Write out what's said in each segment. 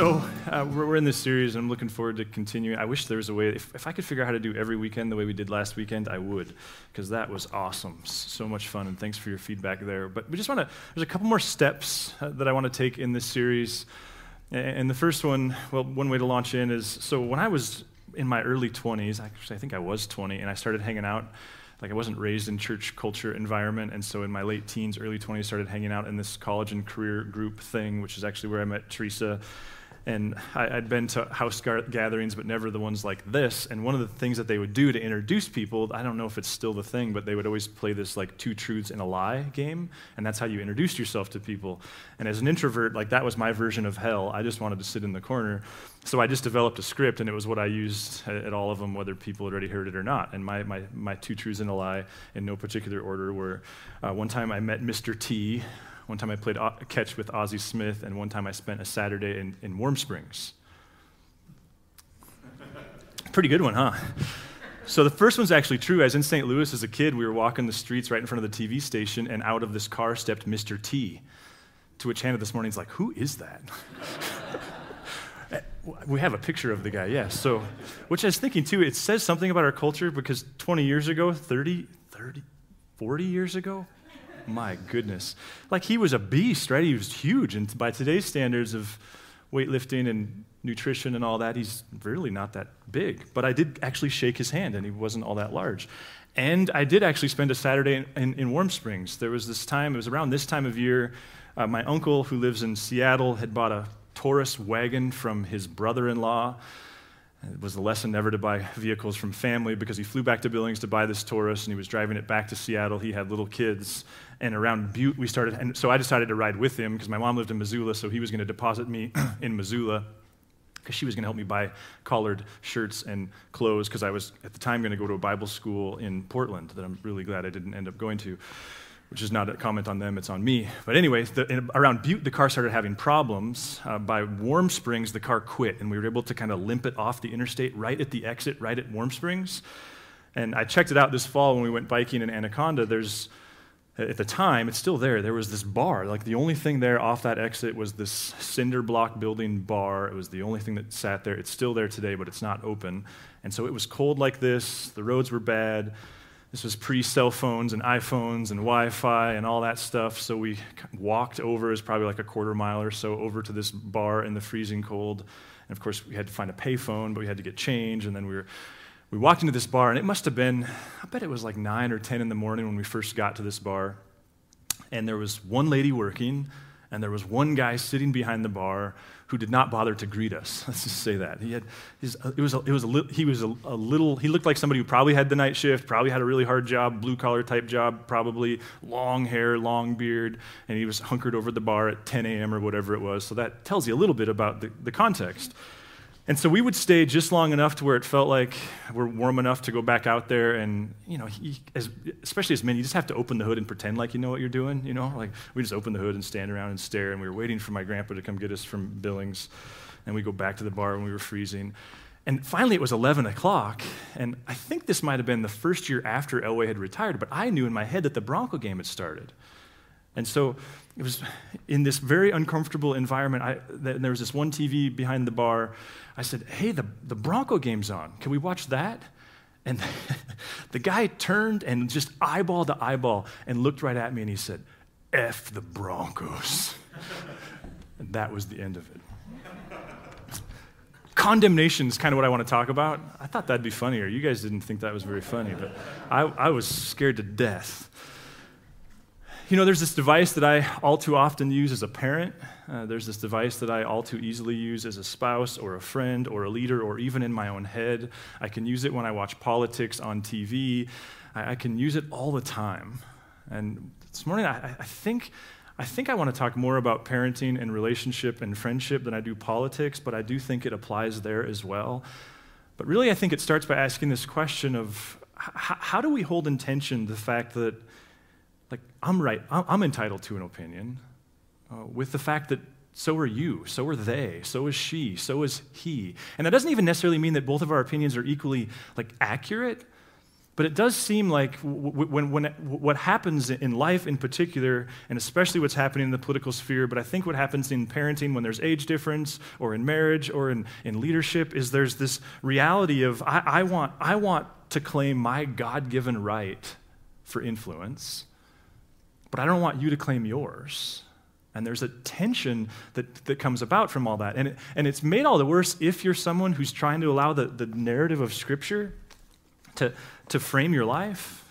So uh, we're, we're in this series, and I'm looking forward to continuing. I wish there was a way, if, if I could figure out how to do every weekend the way we did last weekend, I would, because that was awesome. So much fun, and thanks for your feedback there. But we just want to, there's a couple more steps uh, that I want to take in this series. And the first one, well, one way to launch in is so when I was in my early 20s, actually, I think I was 20, and I started hanging out like I wasn't raised in church culture environment, and so in my late teens, early 20s, started hanging out in this college and career group thing, which is actually where I met Teresa and I, had been to house gatherings, but never the ones like this. And one of the things that they would do to introduce people, I don't know if it's still the thing, but they would always play this like two truths and a lie game, and that's how you introduced yourself to people. And as an introvert, like that was my version of hell. I just wanted to sit in the corner. So I just developed a script, and it was what I used at all of them, whether people had already heard it or not. And my, my, my two truths and a lie, in no particular order, were uh, one time I met Mr. T, one time I played catch with Ozzie Smith, and one time I spent a Saturday in, in Warm Springs. Pretty good one, huh? So the first one's actually true. I was in St. Louis as a kid. We were walking the streets right in front of the TV station, and out of this car stepped Mr. T. To which Hannah this morning is like, Who is that? Eh, we have a picture of the guy, yes. So, which I was thinking too, it says something about our culture because 20 years ago, 30, 30, 40 years ago, my goodness. Like he was a beast, right? He was huge. And by today's standards of weightlifting and nutrition and all that, he's really not that big. But I did actually shake his hand, and he wasn't all that large. And I did actually spend a Saturday in, in, in Warm Springs. There was this time, it was around this time of year, uh, my uncle, who lives in Seattle, had bought a Taurus wagon from his brother in law. It was a lesson never to buy vehicles from family because he flew back to Billings to buy this Taurus and he was driving it back to Seattle. He had little kids. And around Butte, we started, and so I decided to ride with him because my mom lived in Missoula, so he was going to deposit me in Missoula because she was going to help me buy collared shirts and clothes because I was at the time going to go to a Bible school in Portland that I'm really glad I didn't end up going to which is not a comment on them, it's on me. But anyway, the, around Butte, the car started having problems. Uh, by Warm Springs, the car quit, and we were able to kind of limp it off the interstate right at the exit, right at Warm Springs. And I checked it out this fall when we went biking in Anaconda. There's, at the time, it's still there. There was this bar. Like the only thing there off that exit was this cinder block building bar. It was the only thing that sat there. It's still there today, but it's not open. And so it was cold like this. The roads were bad. This was pre cell phones and iPhones and Wi Fi and all that stuff. So we walked over, is probably like a quarter mile or so, over to this bar in the freezing cold. And of course, we had to find a payphone, but we had to get change. And then we were. We walked into this bar, and it must have been, I bet it was like 9 or 10 in the morning when we first got to this bar. And there was one lady working, and there was one guy sitting behind the bar who did not bother to greet us. Let's just say that. He had, his, uh, it was, a, it was a, he was a, a, little, he looked like somebody who probably had the night shift, probably had a really hard job, blue collar type job, probably long hair, long beard, and he was hunkered over the bar at 10 a.m. or whatever it was. So that tells you a little bit about the, the context. And so we would stay just long enough to where it felt like we're warm enough to go back out there. And, you know, he, as, especially as men, you just have to open the hood and pretend like you know what you're doing, you know? Like, we just open the hood and stand around and stare. And we were waiting for my grandpa to come get us from Billings. And we go back to the bar when we were freezing. And finally, it was 11 o'clock. And I think this might have been the first year after Elway had retired, but I knew in my head that the Bronco game had started. And so it was in this very uncomfortable environment. I, there was this one TV behind the bar. I said, Hey, the, the Bronco game's on. Can we watch that? And the guy turned and just eyeball to eyeball and looked right at me and he said, F the Broncos. and that was the end of it. Condemnation is kind of what I want to talk about. I thought that'd be funnier. You guys didn't think that was very funny, but I, I was scared to death. You know, there's this device that I all too often use as a parent. Uh, there's this device that I all too easily use as a spouse or a friend or a leader or even in my own head. I can use it when I watch politics on TV. I, I can use it all the time. And this morning, I, I think. I think I want to talk more about parenting and relationship and friendship than I do politics, but I do think it applies there as well. But really, I think it starts by asking this question of how do we hold in tension the fact that I'm right, I'm entitled to an opinion, uh, with the fact that so are you, so are they, so is she, so is he. And that doesn't even necessarily mean that both of our opinions are equally like accurate, But it does seem like when, when, what happens in life in particular, and especially what's happening in the political sphere, but I think what happens in parenting when there's age difference, or in marriage, or in, in leadership, is there's this reality of I, I want, I want to claim my God given right for influence, but I don't want you to claim yours. And there's a tension that, that comes about from all that. And, it, and it's made all the worse if you're someone who's trying to allow the, the narrative of Scripture to, to frame your life.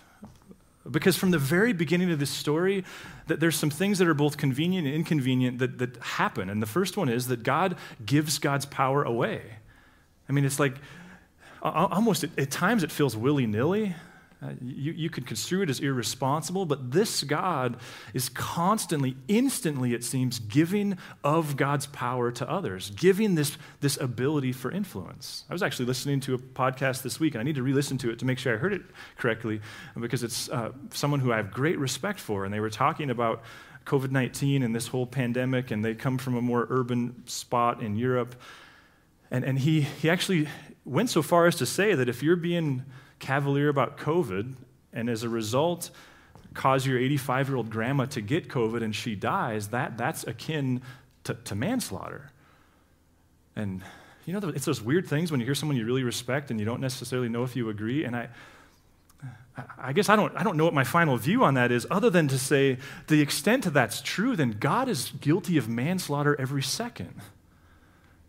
Because from the very beginning of this story, that there's some things that are both convenient and inconvenient that, that happen. And the first one is that God gives God's power away. I mean, it's like almost at, times it feels willy nilly. Uh, you, you could construe it as irresponsible, but this God is constantly, instantly, it seems, giving of God's power to others, giving this, this ability for influence. I was actually listening to a podcast this week, and I need to re listen to it to make sure I heard it correctly, because it's uh, someone who I have great respect for, and they were talking about COVID 19 and this whole pandemic, and they come from a more urban spot in Europe. And, and he, he actually went so far as to say that if you're being cavalier about COVID, and as a result, cause your 85 year old grandma to get COVID and she dies, that, that's akin to, to manslaughter. And you know, it's those weird things when you hear someone you really respect and you don't necessarily know if you agree. And I, I guess I don't, I don't know what my final view on that is, other than to say, the extent that that's true, then God is guilty of manslaughter every second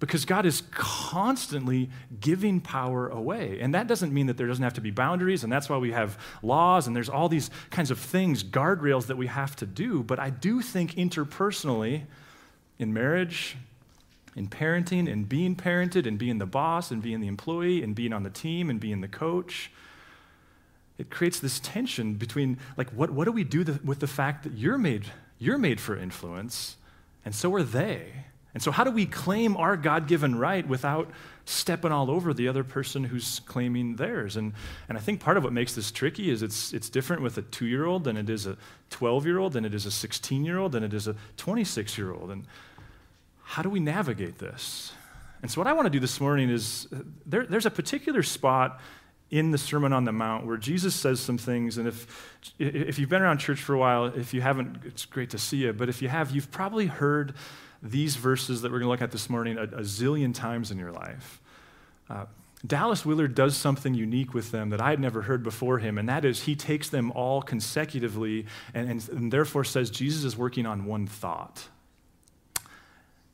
because God is constantly giving power away. And that doesn't mean that there doesn't have to be boundaries, and that's why we have laws and there's all these kinds of things, guardrails that we have to do. But I do think interpersonally, in marriage, in parenting, in being parented, and being the boss, and being the employee, and being on the team, and being the coach, it creates this tension between like what, what do we do with the fact that you're made you're made for influence and so are they and so, how do we claim our God given right without stepping all over the other person who's claiming theirs? And, and I think part of what makes this tricky is it's, it's different with a two year old than it is a 12 year old, than it is a 16 year old, than it is a 26 year old. And how do we navigate this? And so, what I want to do this morning is uh, there, there's a particular spot in the Sermon on the Mount where Jesus says some things. And if, if you've been around church for a while, if you haven't, it's great to see you. But if you have, you've probably heard these verses that we're going to look at this morning a, a zillion times in your life. Uh, Dallas Willard does something unique with them that I had never heard before him, and that is he takes them all consecutively and, and, and therefore says Jesus is working on one thought.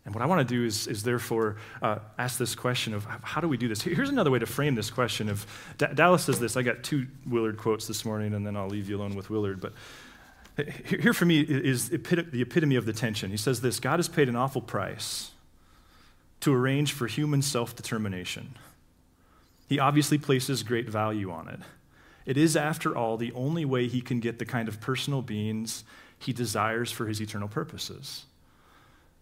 And what I want to do is, is therefore uh, ask this question of how do we do this? Here's another way to frame this question. Of D- Dallas says this. I got two Willard quotes this morning, and then I'll leave you alone with Willard. But here for me is the epitome of the tension. He says this God has paid an awful price to arrange for human self determination. He obviously places great value on it. It is, after all, the only way he can get the kind of personal beings he desires for his eternal purposes.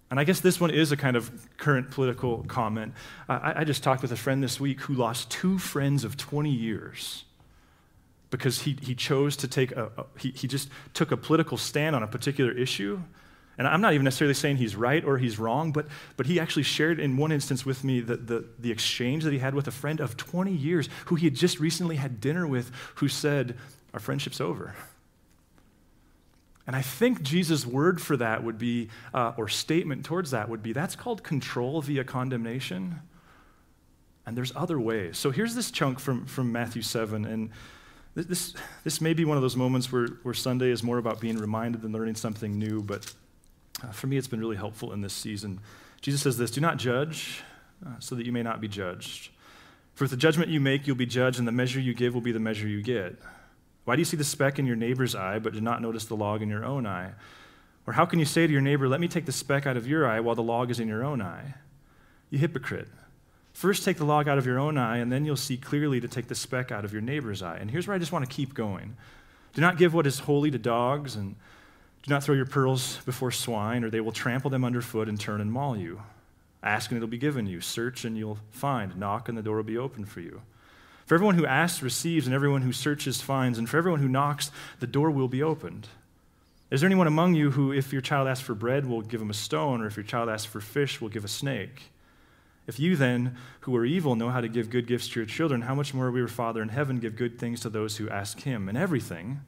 And I guess this one is a kind of current political comment. I, I just talked with a friend this week who lost two friends of 20 years because he, he chose to take a, a, he, he just took a political stand on a particular issue. And i'm not even necessarily saying he's right or he's wrong but, but he actually shared in one instance with me the, the, the exchange that he had with a friend of 20 years who he had just recently had dinner with who said our friendship's over. And i think jesus word for that would be uh, or statement towards that would be that's called control via condemnation. And there's other ways. So here's this chunk from, from matthew 7 and this, this may be one of those moments where, where Sunday is more about being reminded than learning something new, but uh, for me, it's been really helpful in this season. Jesus says this Do not judge, uh, so that you may not be judged. For the judgment you make, you'll be judged, and the measure you give will be the measure you get. Why do you see the speck in your neighbor's eye, but do not notice the log in your own eye? Or how can you say to your neighbor, Let me take the speck out of your eye while the log is in your own eye? You hypocrite. First, take the log out of your own eye, and then you'll see clearly to take the speck out of your neighbor's eye. And here's where I just want to keep going. Do not give what is holy to dogs, and do not throw your pearls before swine, or they will trample them underfoot and turn and maul you. Ask, and it'll be given you. Search, and you'll find. Knock, and the door will be open for you. For everyone who asks receives, and everyone who searches finds, and for everyone who knocks, the door will be opened. Is there anyone among you who, if your child asks for bread, will give him a stone, or if your child asks for fish, will give a snake? If you then, who are evil, know how to give good gifts to your children, how much more will your Father in heaven give good things to those who ask him? And everything,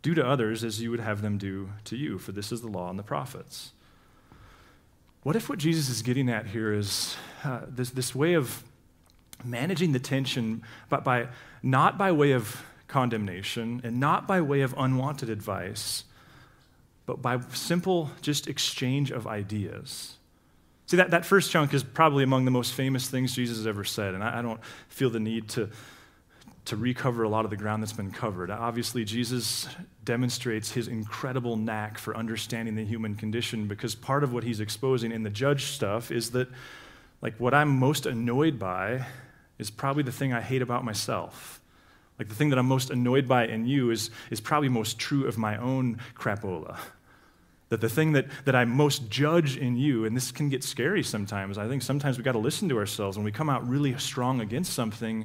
do to others as you would have them do to you, for this is the law and the prophets. What if what Jesus is getting at here is uh, this, this way of managing the tension, but by, not by way of condemnation and not by way of unwanted advice, but by simple just exchange of ideas? See, that, that first chunk is probably among the most famous things Jesus has ever said, and I, I don't feel the need to, to recover a lot of the ground that's been covered. Obviously, Jesus demonstrates his incredible knack for understanding the human condition because part of what he's exposing in the judge stuff is that, like, what I'm most annoyed by is probably the thing I hate about myself. Like, the thing that I'm most annoyed by in you is, is probably most true of my own crapola. That the thing that, that I most judge in you, and this can get scary sometimes, I think sometimes we've got to listen to ourselves. When we come out really strong against something,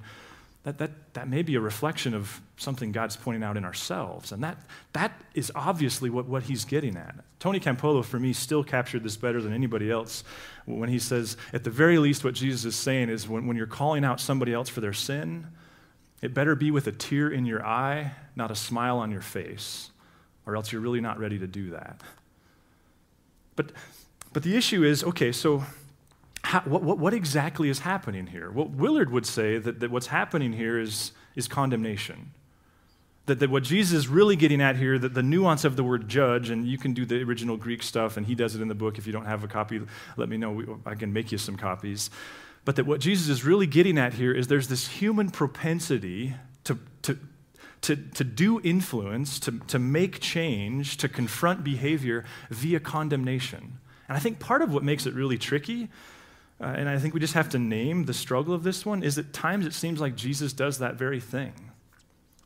that, that, that may be a reflection of something God's pointing out in ourselves. And that, that is obviously what, what he's getting at. Tony Campolo, for me, still captured this better than anybody else when he says, at the very least, what Jesus is saying is when, when you're calling out somebody else for their sin, it better be with a tear in your eye, not a smile on your face, or else you're really not ready to do that. But, but the issue is okay, so how, what, what, what, exactly is happening here? Well, Willard would say that, that what's happening here is, is condemnation. That, that what Jesus is really getting at here, that the nuance of the word judge, and you can do the original Greek stuff, and he does it in the book. If you don't have a copy, let me know. I can make you some copies. But that what Jesus is really getting at here is there's this human propensity to, to, to, to do influence, to, to make change, to confront behavior via condemnation. And I think part of what makes it really tricky, uh, and I think we just have to name the struggle of this one, is at times it seems like Jesus does that very thing.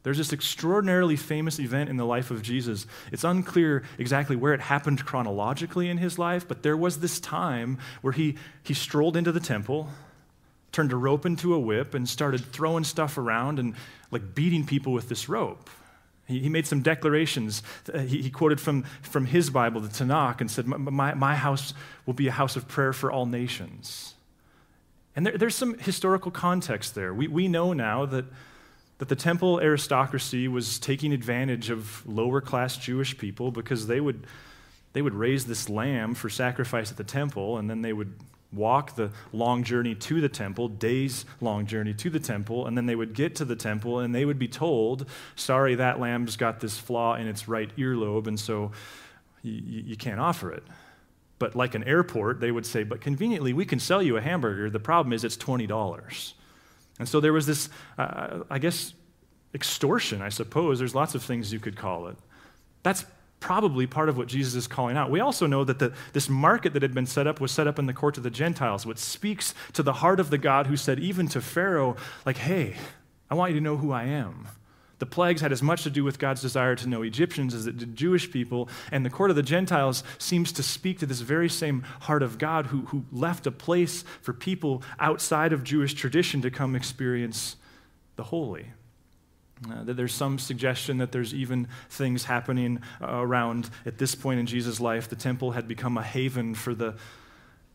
There's this extraordinarily famous event in the life of Jesus. It's unclear exactly where it happened chronologically in his life, but there was this time where he, he strolled into the temple turned a rope into a whip and started throwing stuff around and like beating people with this rope. He, made some declarations. Uh, he, he, quoted from, from his Bible, the Tanakh, and said, my, my house will be a house of prayer for all nations. And there, there's some historical context there. We, we know now that, that the temple aristocracy was taking advantage of lower class Jewish people because they would, they would raise this lamb for sacrifice at the temple, and then they would walk the long journey to the temple, days long journey to the temple, and then they would get to the temple and they would be told, sorry, that lamb's got this flaw in its right earlobe, and so you, you can't offer it. But like an airport, they would say, but conveniently, we can sell you a hamburger. The problem is it's $20. And so there was this, uh, I guess, extortion, I suppose. There's lots of things you could call it. That's probably part of what Jesus is calling out. We also know that the, this market that had been set up was set up in the court of the Gentiles, which speaks to the heart of the God who said, even to Pharaoh, like, hey, I want you to know who I am. The plagues had as much to do with God's desire to know Egyptians as it did Jewish people, and the court of the Gentiles seems to speak to this very same heart of God who, who left a place for people outside of Jewish tradition to come experience the holy. Uh, that there's some suggestion that there's even things happening uh, around at this point in Jesus' life. The temple had become a haven for, the,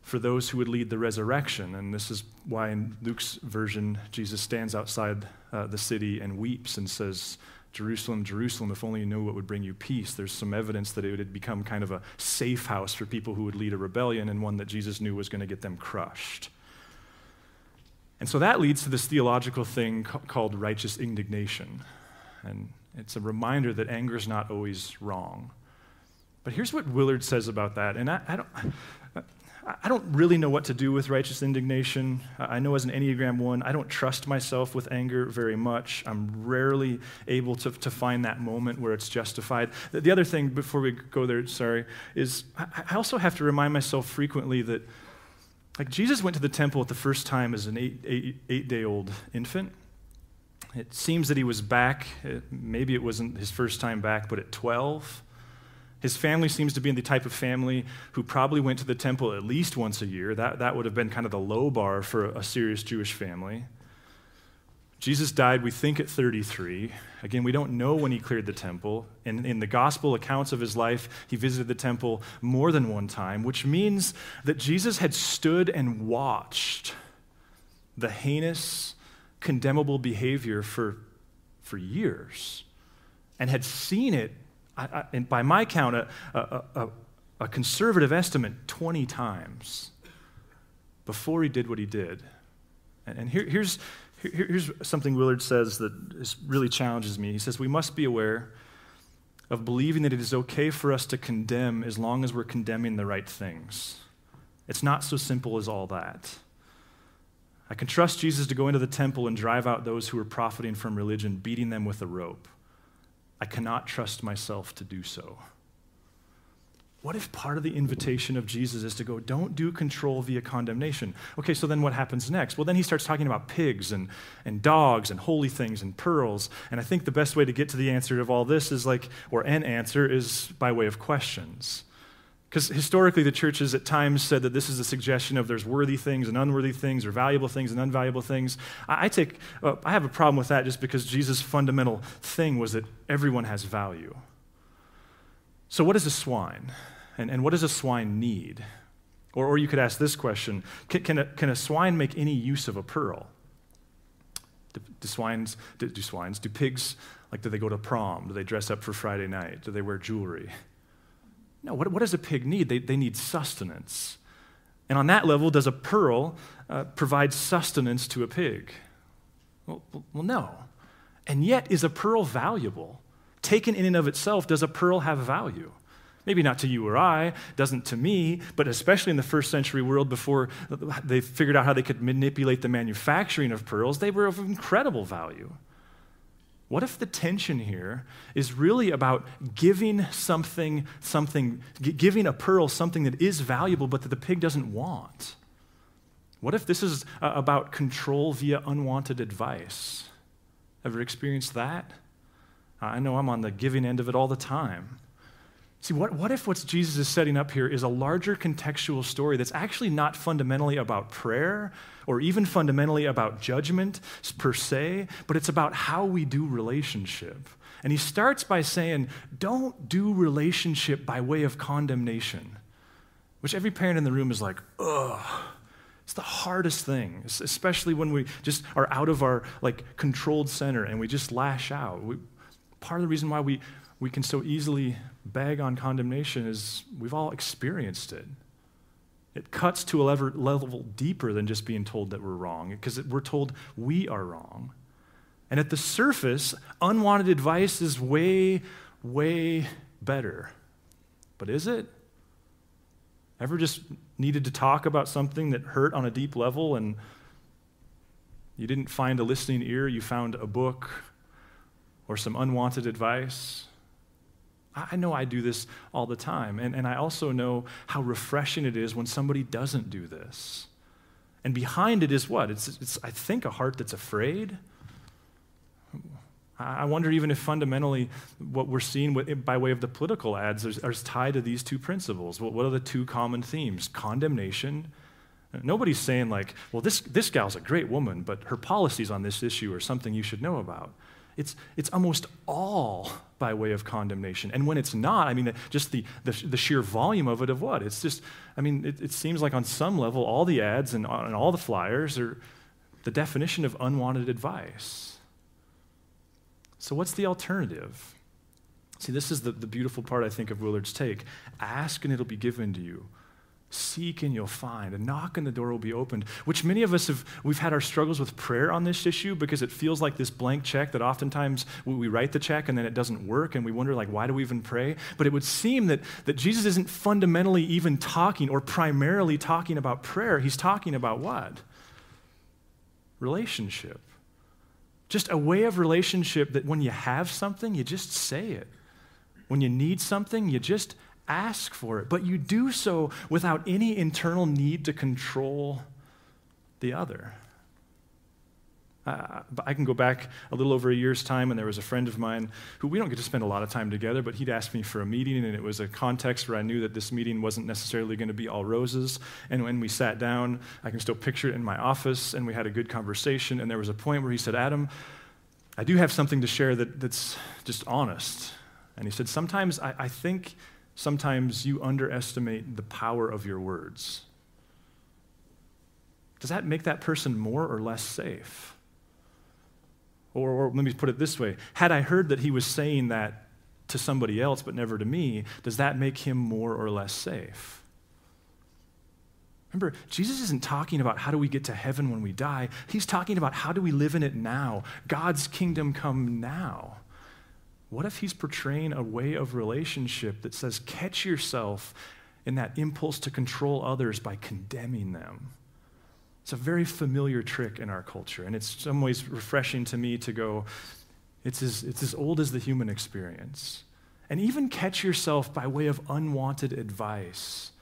for those who would lead the resurrection. And this is why in Luke's version, Jesus stands outside uh, the city and weeps and says, Jerusalem, Jerusalem, if only you knew what would bring you peace. There's some evidence that it had become kind of a safe house for people who would lead a rebellion and one that Jesus knew was going to get them crushed. And so that leads to this theological thing called righteous indignation. And it's a reminder that anger is not always wrong. But here's what Willard says about that. And I, I don't. I don't really know what to do with righteous indignation. I know as an Enneagram 1, I don't trust myself with anger very much. I'm rarely able to, to find that moment where it's justified. The other thing, before we go there, sorry, is I also have to remind myself frequently that like Jesus went to the temple at the first time as an eight, eight, eight day old infant. It seems that he was back, maybe it wasn't his first time back, but at 12. His family seems to be in the type of family who probably went to the temple at least once a year. That, that would have been kind of the low bar for a serious Jewish family. Jesus died, we think, at 33. Again, we don't know when he cleared the temple. And in the gospel accounts of his life, he visited the temple more than one time, which means that Jesus had stood and watched the heinous, condemnable behavior for, for years and had seen it, I, I, and by my count, a, a, a, a conservative estimate, 20 times before he did what he did. And, here, here's, here's something Willard says that is, really challenges me. He says, We must be aware of believing that it is okay for us to condemn as long as we're condemning the right things. It's not so simple as all that. I can trust Jesus to go into the temple and drive out those who are profiting from religion, beating them with a rope. I cannot trust myself to do so. What if part of the invitation of Jesus is to go, don't do control via condemnation? Okay, so then what happens next? Well, then he starts talking about pigs and, and dogs and holy things and pearls. And I think the best way to get to the answer of all this is like, or an answer is by way of questions. Because historically, the church has at times said that this is a suggestion of there's worthy things and unworthy things, or valuable things and unvaluable things. I, I take, uh, I have a problem with that just because Jesus' fundamental thing was that everyone has value. So, what is a swine? And, and what does a swine need? Or, or you could ask this question can, can, a, can a swine make any use of a pearl? Do, do swines, do, do swines, do pigs, like, do they go to prom? Do they dress up for Friday night? Do they wear jewelry? No, what, what does a pig need? They, they need sustenance. And on that level, does a pearl uh, provide sustenance to a pig? Well, well, no. And yet, is a pearl valuable? Taken in and of itself, does a pearl have value? Maybe not to you or I, doesn't to me, but especially in the first century world before they figured out how they could manipulate the manufacturing of pearls, they were of incredible value. What if the tension here is really about giving something, something, giving a pearl something that is valuable but that the pig doesn't want? What if this is uh, about control via unwanted advice? Ever experienced that? I know I'm on the giving end of it all the time. See, what, what if what Jesus is setting up here is a larger contextual story that's actually not fundamentally about prayer or even fundamentally about judgment per se, but it's about how we do relationship. And he starts by saying, don't do relationship by way of condemnation, which every parent in the room is like, ugh. It's the hardest thing, especially when we just are out of our like controlled center and we just lash out. We, part of the reason why we, we can so easily bag on condemnation is we've all experienced it. It cuts to a level deeper than just being told that we're wrong, because we're told we are wrong. And at the surface, unwanted advice is way, way better. But is it? Ever just needed to talk about something that hurt on a deep level and you didn't find a listening ear, you found a book or some unwanted advice? I know I do this all the time. And, and I also know how refreshing it is when somebody doesn't do this. And behind it is what? It's, it's I think, a heart that's afraid. I wonder even if fundamentally what we're seeing by way of the political ads is, is tied to these two principles. What are the two common themes? Condemnation. Nobody's saying, like, well, this, this gal's a great woman, but her policies on this issue are something you should know about. It's, it's almost all by way of condemnation. And when it's not, I mean, just the, the, the sheer volume of it, of what? It's just, I mean, it, it seems like on some level, all the ads and, and all the flyers are the definition of unwanted advice. So, what's the alternative? See, this is the, the beautiful part, I think, of Willard's take. Ask and it'll be given to you. Seek and you'll find. A knock and the door will be opened, which many of us have, we've had our struggles with prayer on this issue because it feels like this blank check that oftentimes we, write the check and then it doesn't work and we wonder, like, why do we even pray? But it would seem that, that Jesus isn't fundamentally even talking or primarily talking about prayer. He's talking about what? Relationship. Just a way of relationship that when you have something, you just say it. When you need something, you just ask for it, but you do so without any internal need to control the other. Uh, I can go back a little over a year's time, and there was a friend of mine who we don't get to spend a lot of time together, but he'd asked me for a meeting, and it was a context where I knew that this meeting wasn't necessarily going to be all roses. And when we sat down, I can still picture it in my office, and we had a good conversation. And there was a point where he said, Adam, I do have something to share that, that's just honest. And he said, Sometimes I, I think sometimes you underestimate the power of your words. Does that make that person more or less safe? Or, or, let me put it this way had I heard that he was saying that to somebody else but never to me, does that make him more or less safe? Remember, Jesus isn't talking about how do we get to heaven when we die. He's talking about how do we live in it now. God's kingdom come now. What if he's portraying a way of relationship that says, catch yourself in that impulse to control others by condemning them? It's a very familiar trick in our culture, and it's some ways refreshing to me to go, it's as, it's as old as the human experience. And even catch yourself by way of unwanted advice.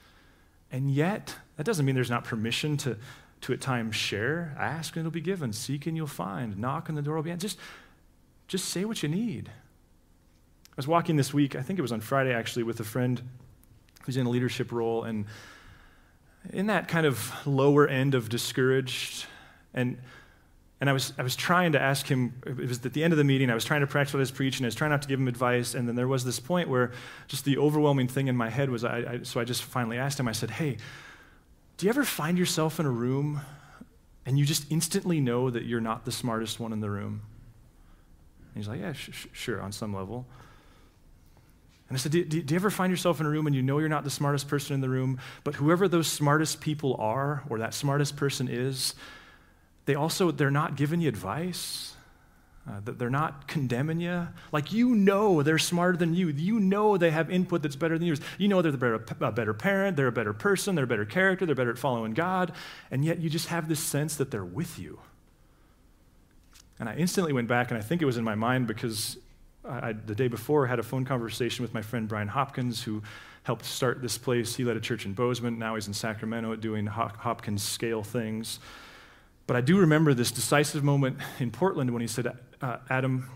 And yet, that doesn't mean there's not permission to, to at times share. Ask and it'll be given. Seek and you'll find. Knock and the door will be answered. Just, just say what you need. I was walking this week, I think it was on Friday actually, with a friend who's in a leadership role, and in that kind of lower end of discouraged. And, and I, was, I was trying to ask him, it was at the end of the meeting, I was trying to practice what I was preaching, I was trying not to give him advice, and then there was this point where just the overwhelming thing in my head was, I, I, so I just finally asked him, I said, hey, do you ever find yourself in a room and you just instantly know that you're not the smartest one in the room? And he's like, yeah, sh- sh- sure, on some level. And I said, do, do, do, you ever find yourself in a room and you know you're not the smartest person in the room, but whoever those smartest people are, or that smartest person is, they also, they're not giving you advice. Uh, they're not condemning you. Like, you know they're smarter than you. You know they have input that's better than yours. You know they're the better, a better parent, they're a better person, they're a better character, they're better at following God, and yet you just have this sense that they're with you. And I instantly went back, and I think it was in my mind because I, the day before, I had a phone conversation with my friend Brian Hopkins, who helped start this place. He led a church in Bozeman. Now he's in Sacramento doing Hopkins scale things. But I do remember this decisive moment in Portland when he said, uh, Adam,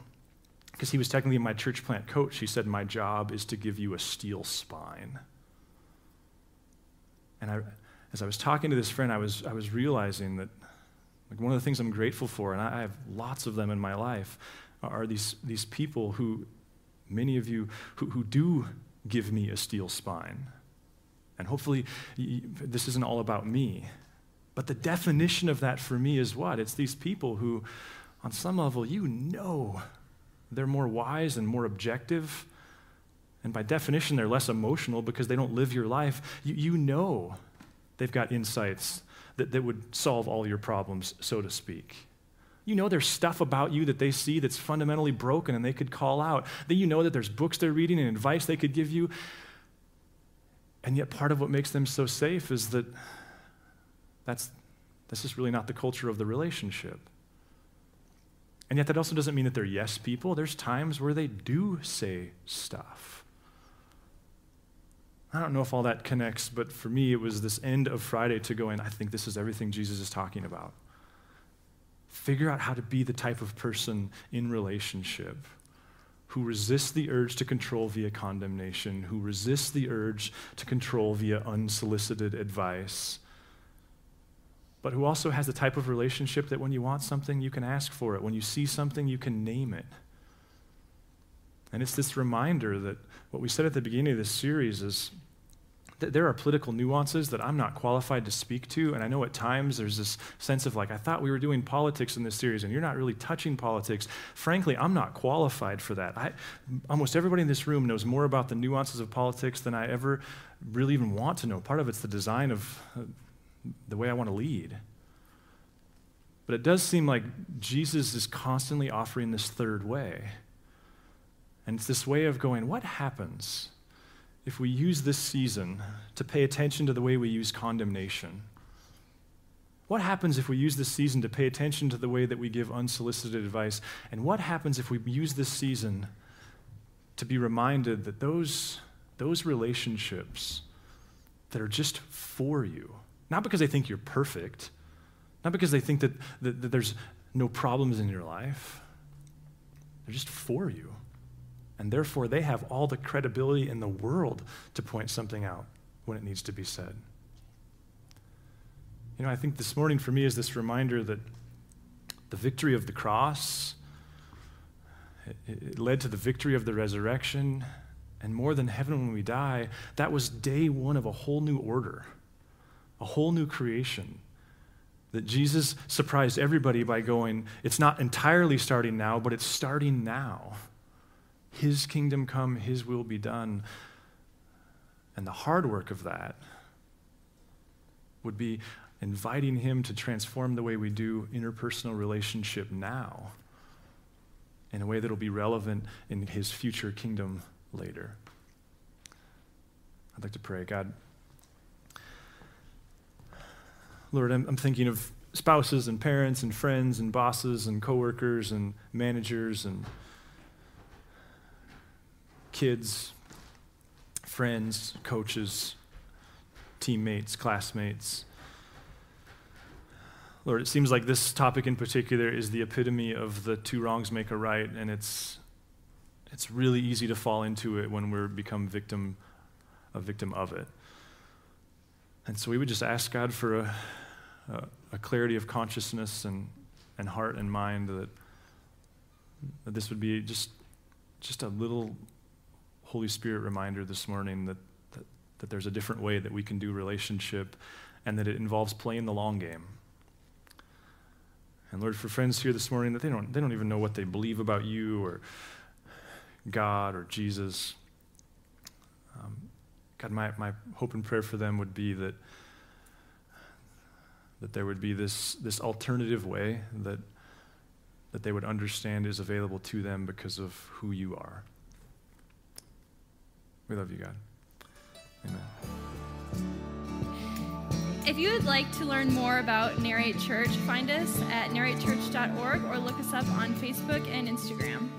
because he was technically my church plant coach, he said, My job is to give you a steel spine. And I, as I was talking to this friend, I was, I was realizing that like one of the things I'm grateful for, and I have lots of them in my life, are these, these people who, many of you, who, who do give me a steel spine. And hopefully, this isn't all about me. But the definition of that for me is what? It's these people who, on some level, you know they're more wise and more objective. And by definition, they're less emotional because they don't live your life. You, you know they've got insights that, that would solve all your problems, so to speak. You know there's stuff about you that they see that's fundamentally broken and they could call out. That you know that there's books they're reading and advice they could give you. And yet part of what makes them so safe is that that's, that's just really not the culture of the relationship. And yet that also doesn't mean that they're yes people. There's times where they do say stuff. I don't know if all that connects, but for me, it was this end of Friday to go in, I think this is everything Jesus is talking about. Figure out how to be the type of person in relationship who resists the urge to control via condemnation, who resists the urge to control via unsolicited advice, but who also has the type of relationship that when you want something, you can ask for it. When you see something, you can name it. And it's this reminder that what we said at the beginning of this series is there are political nuances that I'm not qualified to speak to. And I know at times there's this sense of like, I thought we were doing politics in this series and you're not really touching politics. Frankly, I'm not qualified for that. I, almost everybody in this room knows more about the nuances of politics than I ever really even want to know. Part of it's the design of uh, the way I want to lead. But it does seem like Jesus is constantly offering this third way. And it's this way of going, what happens if we use this season to pay attention to the way we use condemnation? What happens if we use this season to pay attention to the way that we give unsolicited advice? And what happens if we use this season to be reminded that those, those relationships that are just for you, not because they think you're perfect, not because they think that, that, that there's no problems in your life. They're just for you. And therefore, they have all the credibility in the world to point something out when it needs to be said. You know, I think this morning for me is this reminder that the victory of the cross, it, it led to the victory of the resurrection, and more than heaven when we die, that was day one of a whole new order, a whole new creation. That Jesus surprised everybody by going, it's not entirely starting now, but it's starting now. His kingdom come, His will be done. And the hard work of that would be inviting Him to transform the way we do interpersonal relationship now in a way that will be relevant in His future kingdom later. I'd like to pray. God, Lord, I'm, I'm thinking of spouses and parents and friends and bosses and coworkers and managers and kids, friends, coaches, teammates, classmates. Lord, it seems like this topic in particular is the epitome of the two wrongs make a right, and it's, it's really easy to fall into it when we're become victim, a victim of it. And so we would just ask God for a, a, a clarity of consciousness and, and heart and mind that, that this would be just, just a little Holy Spirit reminder this morning that, that, that there's a different way that we can do relationship and that it involves playing the long game. And Lord, for friends here this morning that they don't, they don't even know what they believe about you or God or Jesus, um, God, my, my hope and prayer for them would be that, that there would be this, this alternative way that, that they would understand is available to them because of who you are. We love you, God. Amen. If you would like to learn more about Narrate Church, find us at narratechurch.org or look us up on Facebook and Instagram.